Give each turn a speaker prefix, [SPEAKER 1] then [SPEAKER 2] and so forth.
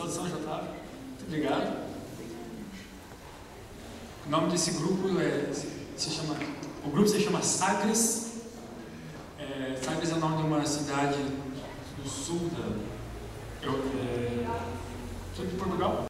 [SPEAKER 1] Saudação Jotávio. Muito obrigado. O nome desse grupo é, se chama, o grupo se chama Sagres. É, Sagres é o nome de uma cidade do sul da, eu, é, sul de Portugal.